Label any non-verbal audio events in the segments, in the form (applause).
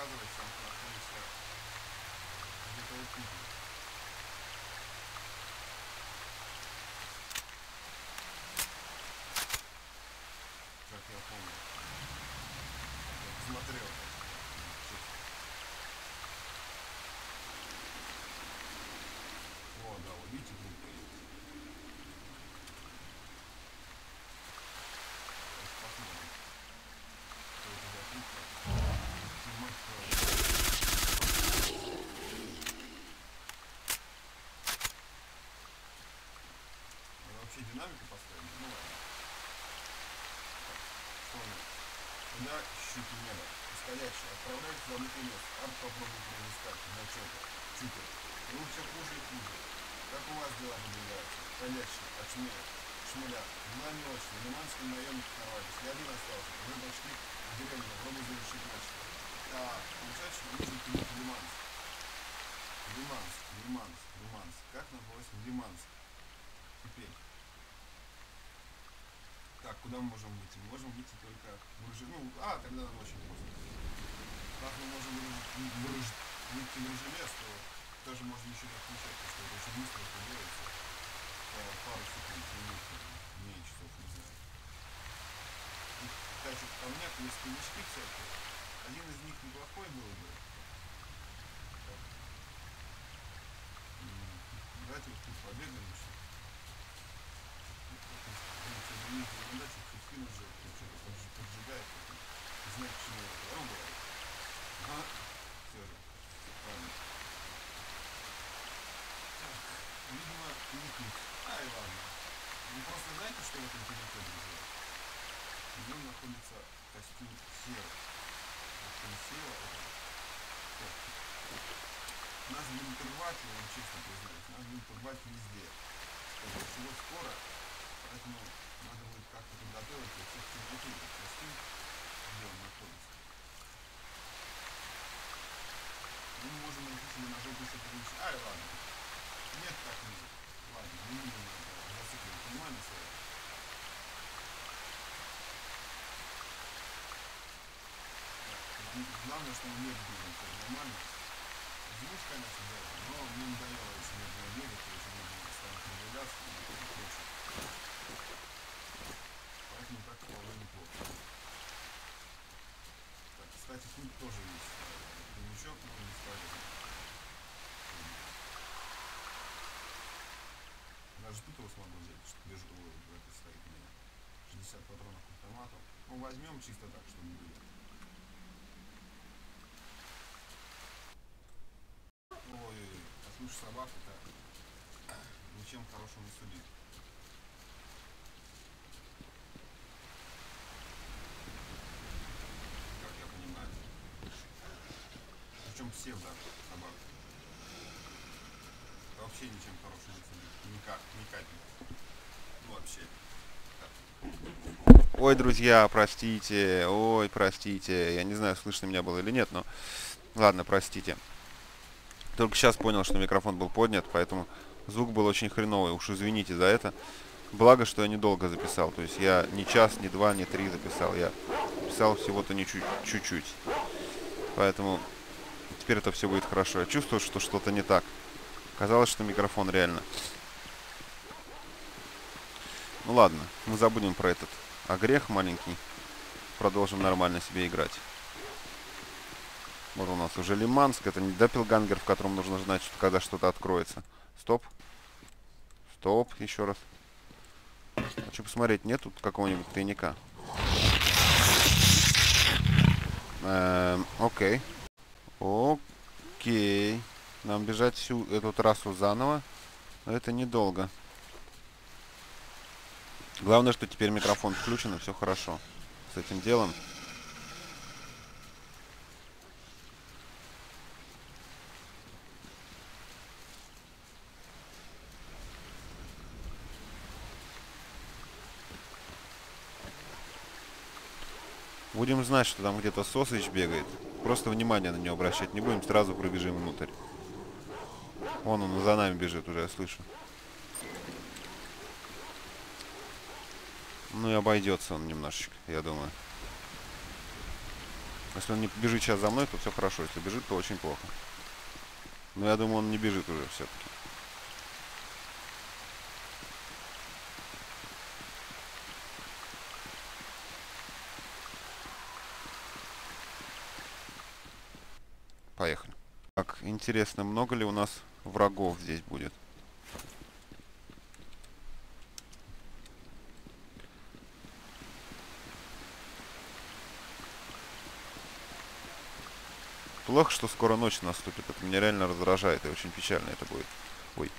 оказывается, мы находимся где-то вот тут. Как я помню. Я посмотрел. О, да, вот видите, группа есть. Сейчас посмотрим. Что это за группа? Снимать правильно. Надо вообще динамику поставить? Ну ладно. Так, что у нас? Куда щуки неба? Исходящие. Отправляйтесь в обычный лес. Арт попробует. Зачета. Чупер. И вы все хуже и хуже. Как у вас дела продвигаются? Исходящие. От шмеля. Шмеля. Дела не очень. Лиманский наемник нарвались. Я один остался. Вы пошли в деревню. Попробуй завершить начато. Так, получается, что нужно кинуть в Лиманск. Лиманск, Лиманск, Лиманск. Как назвалось в Лиманск? Теперь. Так, куда мы можем выйти? Мы можем выйти только в. Ну, а, тогда нам очень просто. Раз мы можем выйти в рыжий лес, то даже можно еще не отключать, что это очень быстро это делается. По пару секунд, минут, не часов, не знаю. Тут тачек камнях, есть коньячки всякие. Один из них неплохой был бы. Давайте вот тут побегаем что в этом телефоне, друзья? В нем находится костюм сера. Костюм сера это... Так. Нас будут рвать, я вам честно признаюсь, нас будут рвать везде. Всего, скоро. Поэтому надо будет как-то подготовиться и всех темноты этот костюм, где он находится. Ну, мы можем на жопу еще перенести. Ай, ладно. Нет, так нет. Ладно, не будем зацикливать внимание свое. Главное, что он не бегает, это нормально. Звук, конечно, да, но мне надоело очень медленно бегать, и очень медленно постоянно продвигаться и прочее. Поэтому так вполне неплохо. Так, кстати, тут тоже есть дымячок, но он бесполезный. Даже тут его смогу взять, что бежу, это стоит у меня. 60 патронов к автомату. Ну, возьмем чисто так, чтобы были. Ой-ой-ой, послушай собаку-то ничем хорошим не судит. Как я понимаю. Всех даже. Это вообще ничем хорошим не судит. Никак, ни капельки. Ну вообще. Ой, друзья, простите, ой, простите. Я не знаю, слышно меня было или нет, но ладно, простите. Только сейчас понял, что микрофон был поднят, поэтому звук был очень хреновый. Уж извините за это. Благо, что я недолго записал. То есть я не час, не два, не три записал. Я писал всего-то не чуть- чуть-чуть. Поэтому теперь это все будет хорошо. Я чувствую, что что-то не так. Казалось, что микрофон реально. Ну ладно, мы забудем про этот огрех маленький. Продолжим нормально себе играть. Вот у нас уже Лиманск. Это не Доппелгангер, в котором нужно знать, что, когда что-то откроется. Стоп. Стоп, еще раз. Хочу посмотреть, нет тут какого-нибудь тайника? Эм, окей. Окей. Нам бежать всю эту трассу заново. Но это недолго. Главное, что теперь микрофон включен и все хорошо с этим делом. Будем знать, что там где-то Сосыч бегает. Просто внимание на него обращать не будем, сразу пробежим внутрь. Вон он за нами бежит уже, я слышу. Ну и обойдется он немножечко, я думаю. Если он не бежит сейчас за мной, то все хорошо. Если бежит, то очень плохо. Но я думаю, он не бежит уже все-таки. Поехали. Так, интересно, много ли у нас врагов здесь будет? Плохо, что скоро ночь наступит. Это меня реально раздражает, и очень печально это будет. Ой.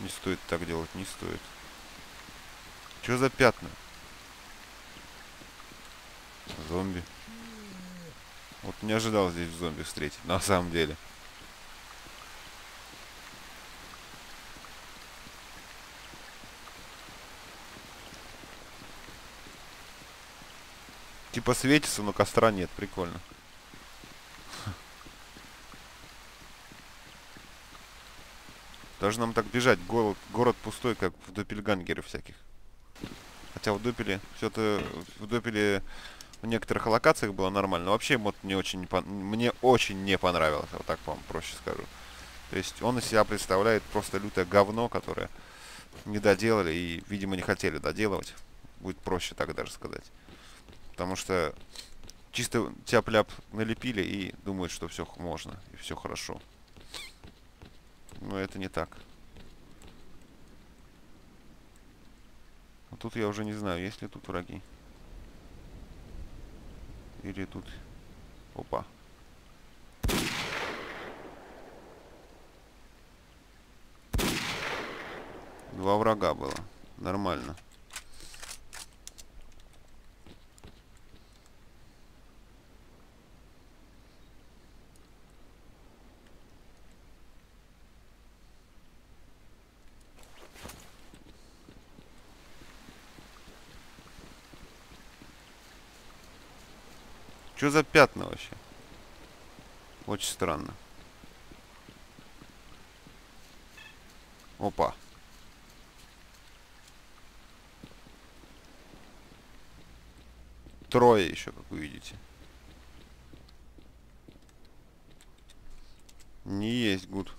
Не стоит так делать, не стоит. Что за пятна? Зомби. Вот не ожидал здесь зомби встретить, на самом деле. Типа светится, но костра нет. Прикольно. Даже нам так бежать. Город, город пустой, как в Доппельгангере всяких. Хотя в Допеле все-то в Допеле в некоторых локациях было нормально. Вообще мод мне очень не, мне очень не понравился. Вот так вам проще скажу. То есть он из себя представляет просто лютое говно, которое не доделали и, видимо, не хотели доделывать. Будет проще так даже сказать. Потому что чисто тяп-ляп налепили и думают, что все можно и все хорошо. Но это не так. А тут я уже не знаю, есть ли тут враги. Или тут... Опа. Два врага было. Нормально. Что за пятна вообще? Очень странно. Опа. Трое еще, как вы видите. Не есть гуд.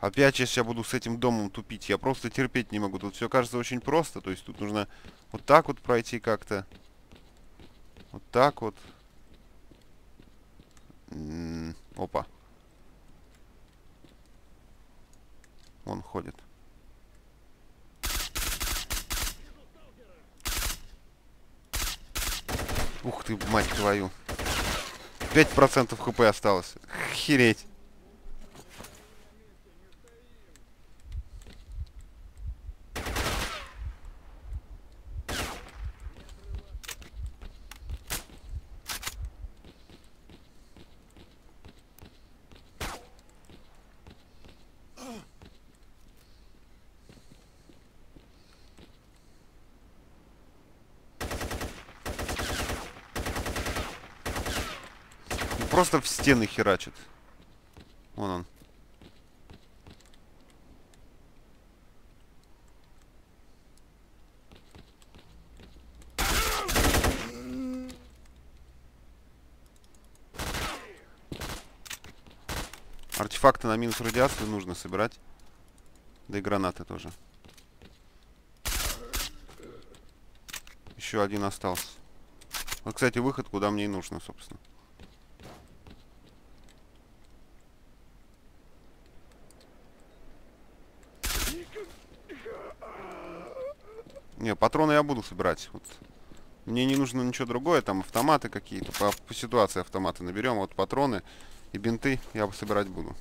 Опять сейчас я буду с этим домом тупить. Я просто терпеть не могу. Тут все кажется очень просто. То есть тут нужно вот так вот пройти как-то. Вот так вот. М -м опа. Он ходит. Ух ты, мать твою. 5% хп осталось. Хереть. Просто в стены херачит. Вон он. Артефакты на минус радиацию нужно собирать. Да и гранаты тоже. Еще один остался. Вот, кстати, выход, куда мне и нужно, собственно. Не, патроны я буду собирать. Вот. Мне не нужно ничего другое, там автоматы какие-то. По, по ситуации автоматы наберем. Вот патроны и бинты я собирать буду.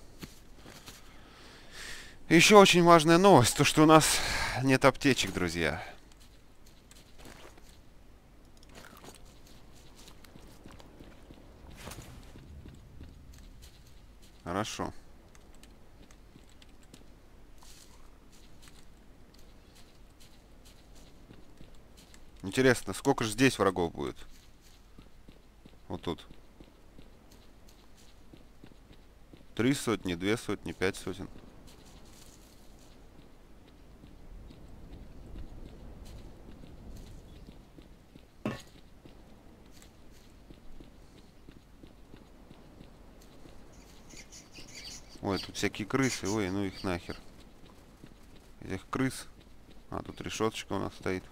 еще очень важная новость, то что у нас нет аптечек, друзья. Хорошо. Интересно, сколько же здесь врагов будет? Вот тут. Три сотни, две сотни, пять сотен. Ой, тут всякие крысы. Ой, ну их нахер. Этих крыс. А, тут решеточка у нас стоит.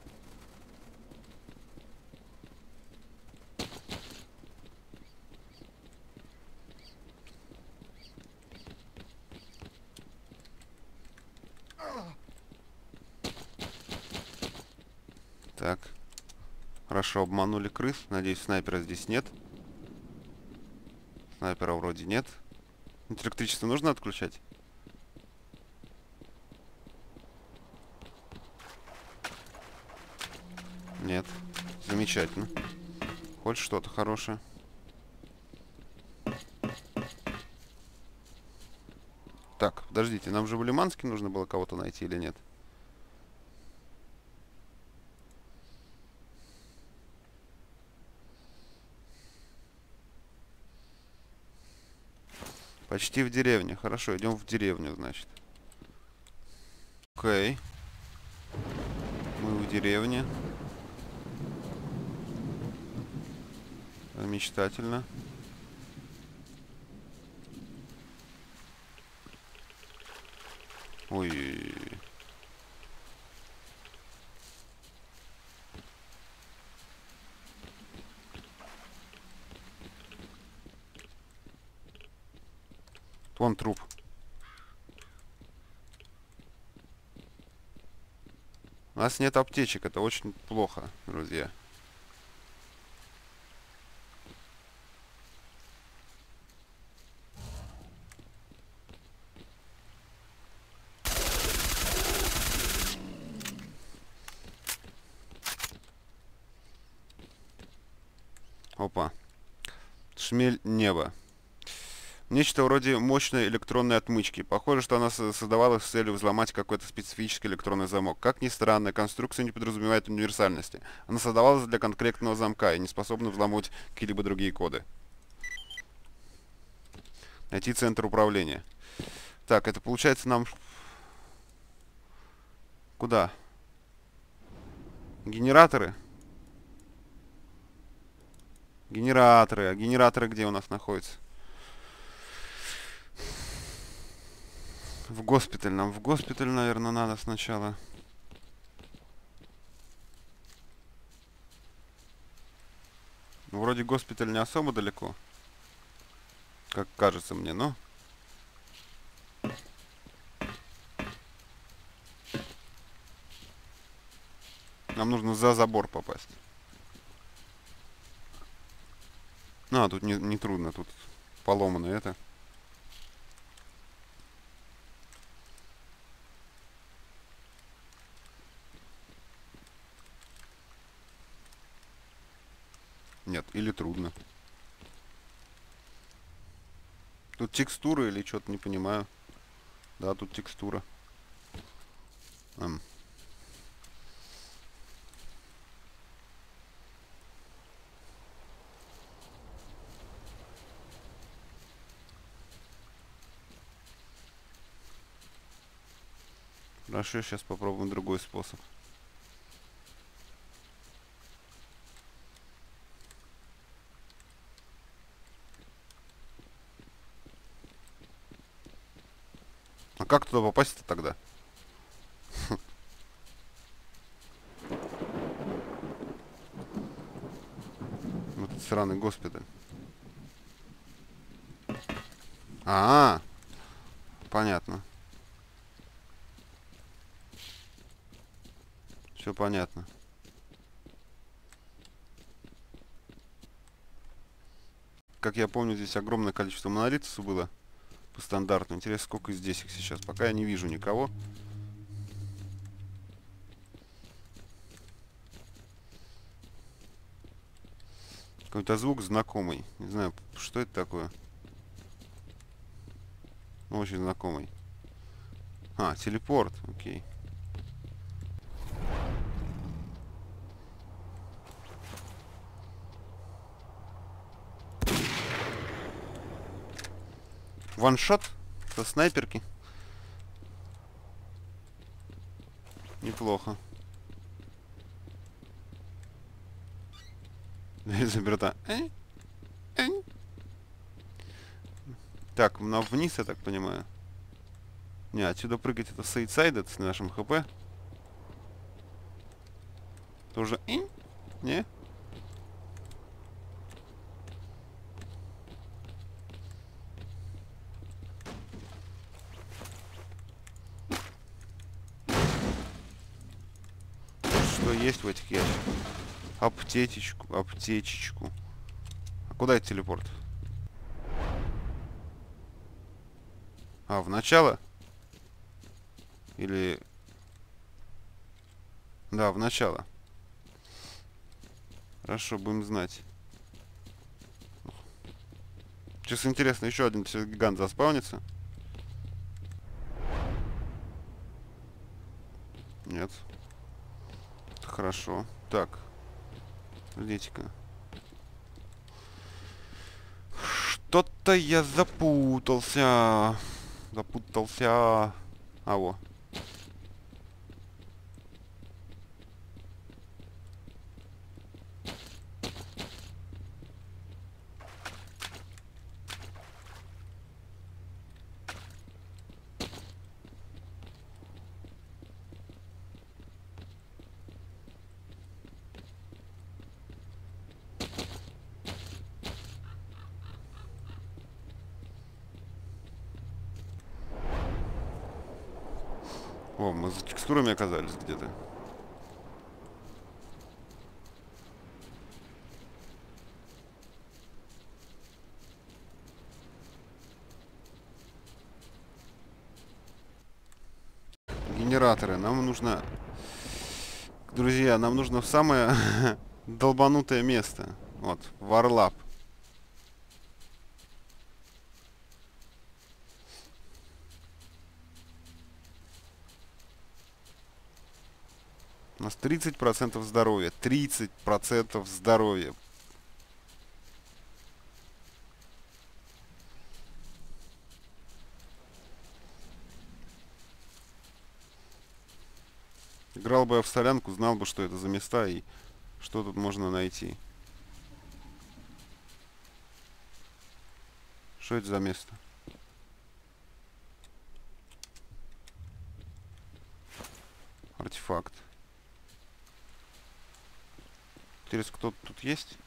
Хорошо, обманули крыс. Надеюсь, снайпера здесь нет. Снайпера вроде нет. Электричество нужно отключать? Нет. Замечательно. Хоть что-то хорошее. Так, подождите, нам же в Лиманске нужно было кого-то найти или нет? Почти в деревне. Хорошо, идем в деревню, значит. Окей. Мы в деревне. Мечтательно. Ой. Вон труп. У нас нет аптечек, это очень плохо, друзья. Опа. Шмель неба. Нечто вроде мощной электронной отмычки. Похоже, что она создавалась с целью взломать какой-то специфический электронный замок. Как ни странно, конструкция не подразумевает универсальности. Она создавалась для конкретного замка и не способна взломать какие-либо другие коды. Найти центр управления. Так, это получается нам... Куда? Генераторы? Генераторы. А генераторы где у нас находятся? В госпиталь. Нам в госпиталь, наверное, надо сначала. Ну, вроде госпиталь не особо далеко. Как кажется мне, но... Нам нужно за забор попасть. А, тут не, не трудно, тут поломано это. Нет, или трудно. Тут текстура или что-то, не понимаю. Да, тут текстура. Эм. Хорошо, сейчас попробуем другой способ. Как туда попасть-то тогда? (laughs) Вот этот сраный госпиталь. А, -а, -а понятно. Все понятно. Как я помню, здесь огромное количество монолитов было по стандарту. Интересно, сколько здесь их сейчас. Пока я не вижу никого. Какой-то звук знакомый. Не знаю, что это такое. Очень знакомый. А, телепорт. Окей. Ваншот со снайперки. Неплохо. (laughs) Э? Так, нам вниз, я так понимаю. Не, отсюда прыгать это сейдсайд, это с нашим хп. Тоже... Не? Что есть в этих ящиках? Аптечечку, аптечечку. А куда это телепорт? А, в начало? Или... Да, в начало. Хорошо, будем знать. Сейчас интересно, еще один гигант заспаунится. Нет. Хорошо. Так. Подождите-ка. Что-то я запутался. Запутался. А, во. О, мы за текстурами оказались где-то. Генераторы. Нам нужно... Друзья, нам нужно в самое (laughs) долбанутое место. Вот, Варлап. У нас 30% здоровья. 30% здоровья. Играл бы я в солянку, знал бы, что это за места и что тут можно найти. Что это за место? Артефакт. Интересно, кто тут есть?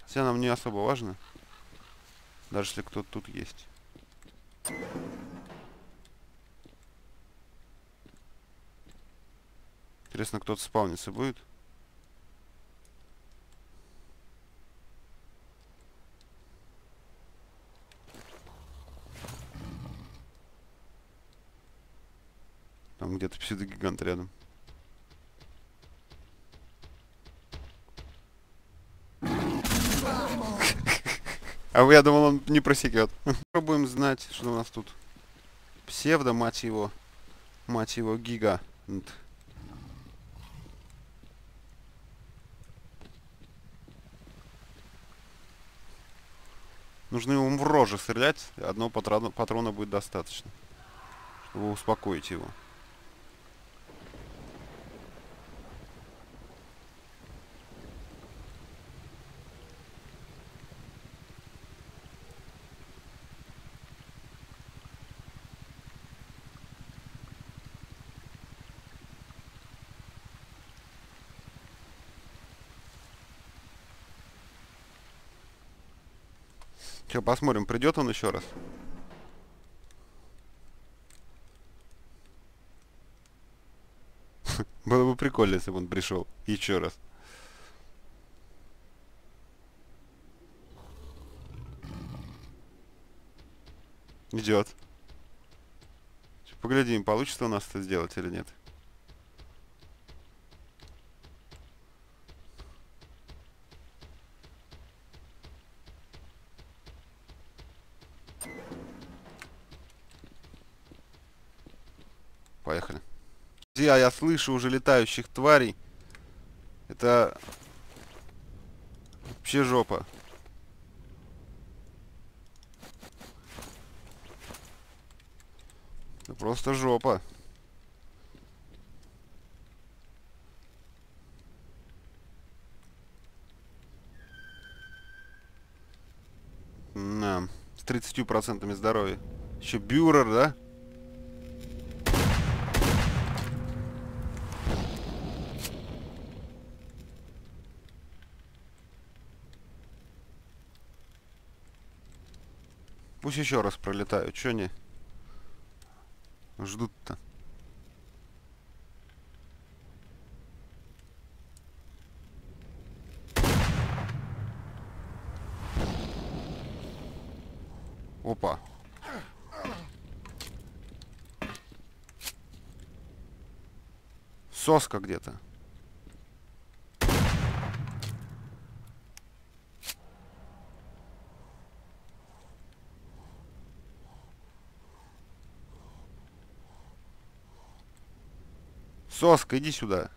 Хотя нам не особо важно. Даже если кто-то тут есть. Интересно, кто-то спавниться будет? Там где-то (laughs) псевдогигант рядом. А я думал, он не просекет. (laughs) Пробуем знать, что у нас тут. Псевдо, мать его. Мать его, гига. Нужно ему в рожи стрелять. Одного патрона, патрона будет достаточно. Чтобы успокоить его. Че, посмотрим, придет он еще раз. (laughs) Было бы прикольно, если бы он пришел еще раз. Идет. Поглядим, получится у нас это сделать или нет. Поехали. Друзья, я слышу уже летающих тварей. Это вообще жопа. Это просто жопа. 30% здоровья. Еще бюрер, да? Пусть еще раз пролетают. Че они ждут-то? Опа. Соска где-то. Соска, иди сюда.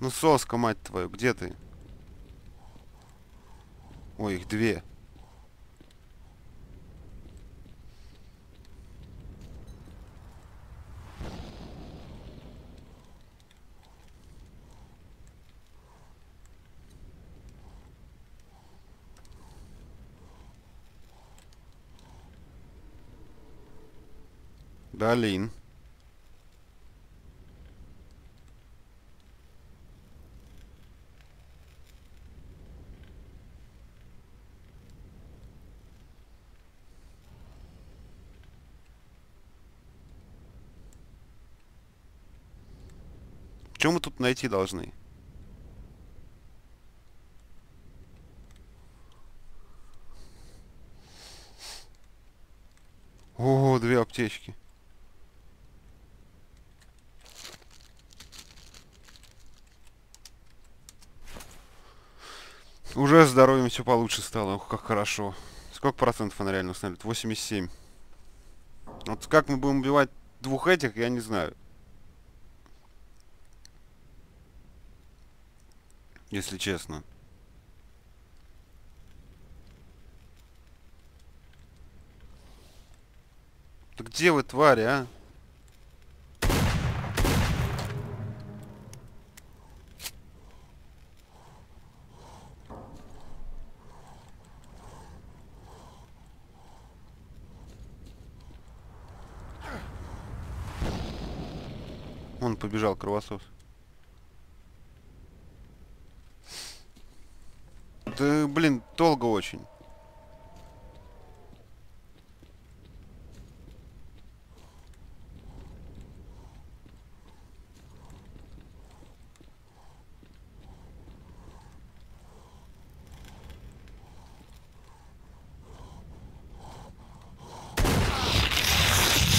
Ну, соска, мать твою, где ты? Ой, их две. Далин. Что мы тут найти должны? О, две аптечки. Уже здоровьем все получше стало. Ох, как хорошо. Сколько процентов она реально установит? 87. Вот как мы будем убивать двух этих, я не знаю. Если честно. Да где вы, твари, а? Он побежал, кровосос. Да, блин, долго очень.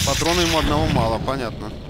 Патрона ему одного мало, понятно.